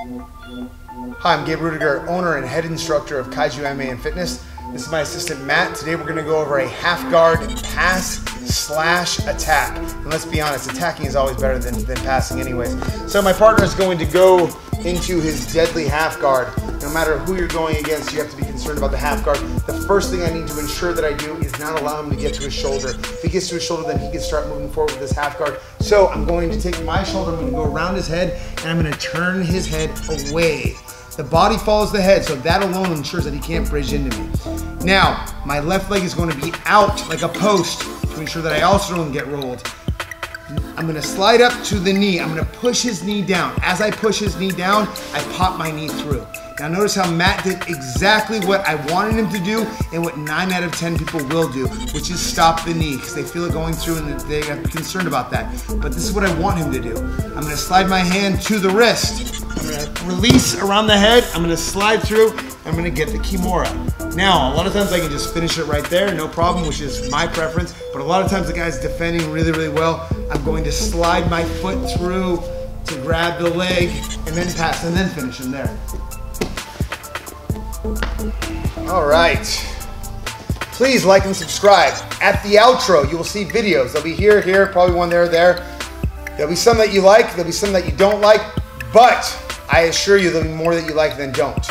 Hi, I'm Gabe Ruediger, owner and head instructor of Kaiju MMA and Fitness. This is my assistant Matt. Today we're going to go over a half guard pass slash attack. And let's be honest, attacking is always better than, than passing anyways. So my partner is going to go into his deadly half guard. No matter who you're going against, you have to be concerned about the half guard. The first thing I need to ensure that I do is not allow him to get to his shoulder. If he gets to his shoulder, then he can start moving forward with his half guard. So I'm going to take my shoulder, I'm going to go around his head, and I'm going to turn his head away. The body follows the head, so that alone ensures that he can't bridge into me. Now, my left leg is going to be out like a post to ensure that I also don't get rolled. I'm gonna slide up to the knee. I'm gonna push his knee down. As I push his knee down, I pop my knee through. Now notice how Matt did exactly what I wanted him to do and what nine out of 10 people will do, which is stop the knee because they feel it going through and they are concerned about that. But this is what I want him to do. I'm gonna slide my hand to the wrist. I'm gonna release around the head. I'm gonna slide through. I'm gonna get the Kimura. Now, a lot of times I can just finish it right there, no problem, which is my preference. But a lot of times the guy's defending really, really well. I'm going to slide my foot through to grab the leg and then pass and then finish him there. All right. Please like and subscribe. At the outro, you will see videos. They'll be here, here, probably one there, there. There'll be some that you like, there'll be some that you don't like, but I assure you there'll be more that you like than don't.